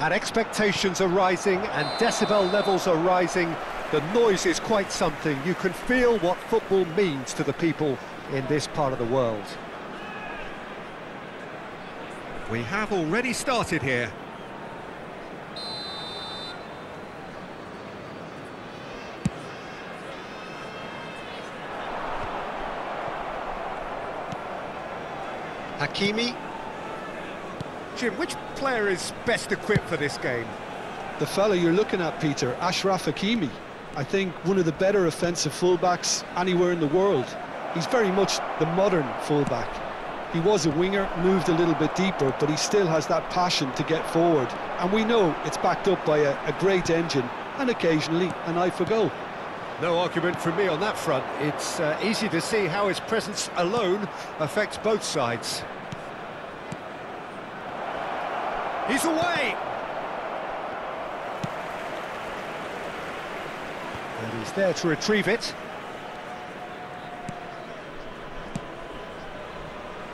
And expectations are rising and decibel levels are rising. The noise is quite something. You can feel what football means to the people in this part of the world. We have already started here. Hakimi Jim, which player is best equipped for this game? The fellow you're looking at, Peter, Ashraf Hakimi. I think one of the better offensive fullbacks anywhere in the world. He's very much the modern fullback. He was a winger, moved a little bit deeper, but he still has that passion to get forward. And we know it's backed up by a, a great engine and occasionally an eye for goal. No argument from me on that front. It's uh, easy to see how his presence alone affects both sides. He's away! And he's there to retrieve it.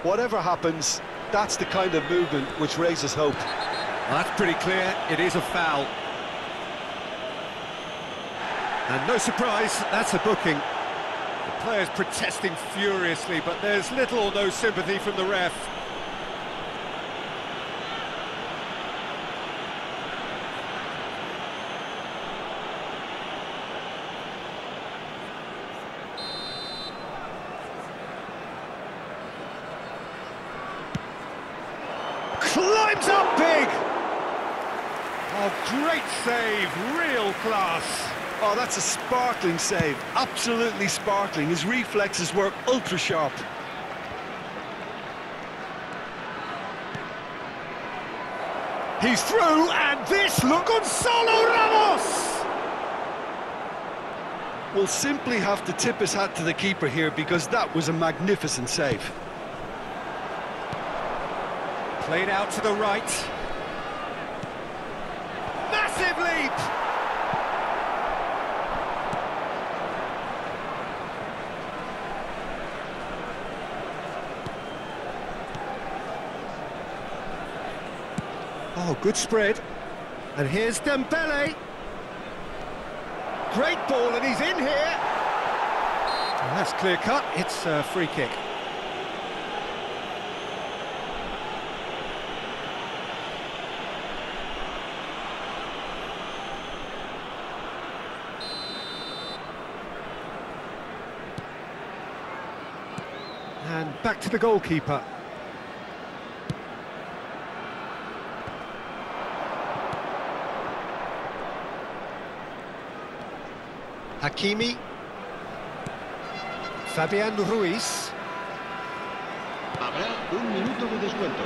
Whatever happens, that's the kind of movement which raises hope. That's pretty clear, it is a foul. And no surprise, that's a booking. The player's protesting furiously, but there's little or no sympathy from the ref. Climbs up big! Oh, great save, real class. Oh, that's a sparkling save, absolutely sparkling. His reflexes were ultra sharp. He's through, and this, look, on Gonzalo Ramos! Will simply have to tip his hat to the keeper here because that was a magnificent save. Played out to the right. Massive leap! Oh, good spread. And here's Dembele. Great ball, and he's in here. And that's clear cut. It's a free kick. And back to the goalkeeper. Hakimi. Fabian Ruiz. Habrá un minuto de descuento.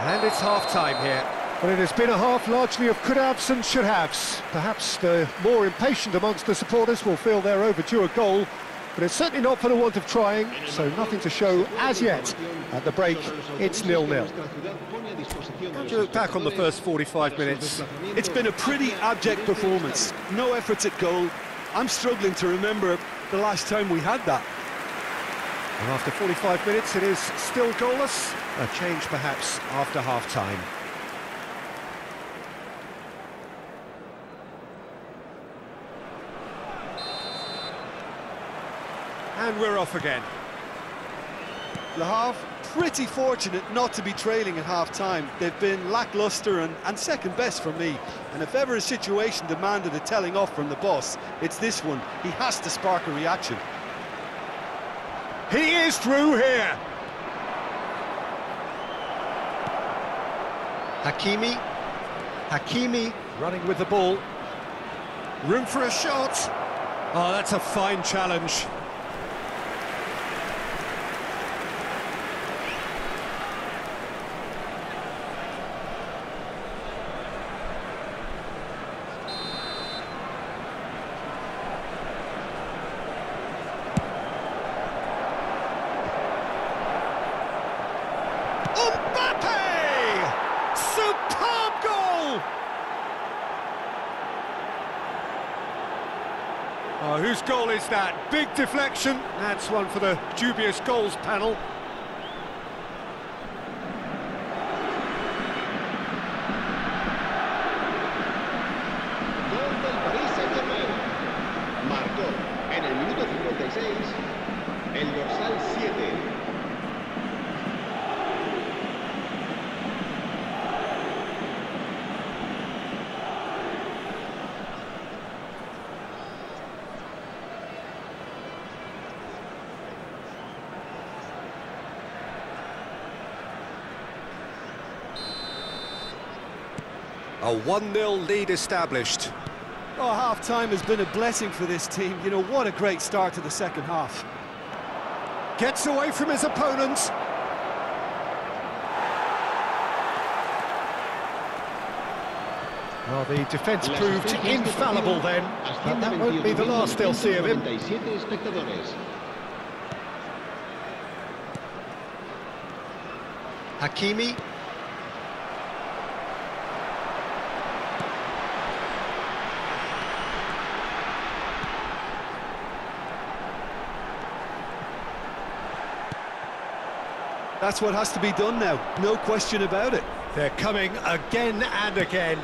And it's half-time here. Well, it has been a half largely of could-haves and should-haves. Perhaps the more impatient amongst the supporters will feel they're overdue a goal, but it's certainly not for the want of trying, so nothing to show as yet. At the break, it's nil-nil. Do you look back on the first 45 minutes? It's been a pretty abject performance. No efforts at goal. I'm struggling to remember the last time we had that. And after 45 minutes, it is still goalless. A change, perhaps, after half-time. And we're off again. Le Havre, pretty fortunate not to be trailing at half-time. They've been lacklustre and, and second best for me. And if ever a situation demanded a telling off from the boss, it's this one. He has to spark a reaction. He is through here. Hakimi. Hakimi running with the ball. Room for a shot. Oh, that's a fine challenge. Mbappe! Superb goal! Oh, whose goal is that? Big deflection. That's one for the dubious goals panel. A 1-0 lead established. Oh, half-time has been a blessing for this team. You know, what a great start to the second half. Gets away from his opponents. Well, the defence proved infallible then, but that won't be the last they'll see of him. Hakimi. That's what has to be done now, no question about it. They're coming again and again.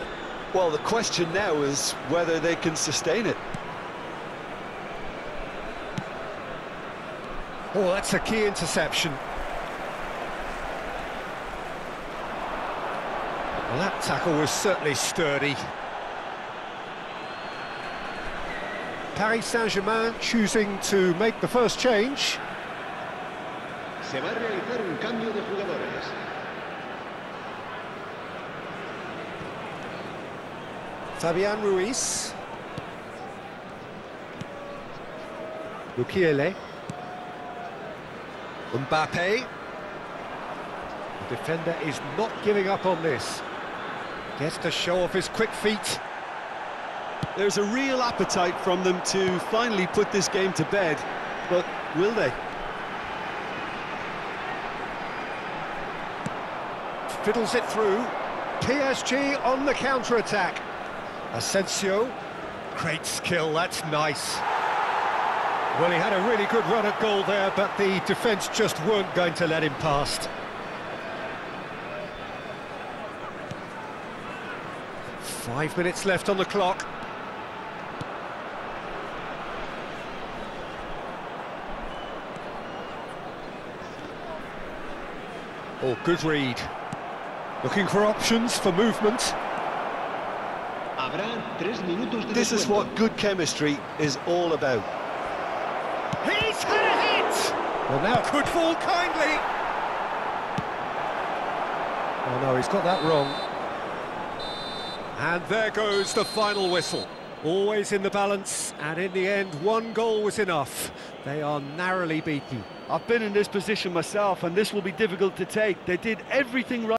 Well, the question now is whether they can sustain it. Oh, that's a key interception. Well, that tackle was certainly sturdy. Paris Saint-Germain choosing to make the first change. Se va a realizar un cambio de jugadores. Fabian Ruiz. Mukiele. Mbappe. The defender is not giving up on this. Gets to show off his quick feet. There's a real appetite from them to finally put this game to bed, but will they? Fiddles it through. PSG on the counter-attack. Asensio. Great skill, that's nice. Well, he had a really good run at goal there, but the defence just weren't going to let him past. Five minutes left on the clock. Oh, good read. Looking for options for movement. Habrá tres minutos de This is what good chemistry is all about. He's had a hit! Well, now could fall kindly. Oh, no, he's got that wrong. And there goes the final whistle. Always in the balance, and in the end, one goal was enough. They are narrowly beaten. I've been in this position myself, and this will be difficult to take. They did everything right.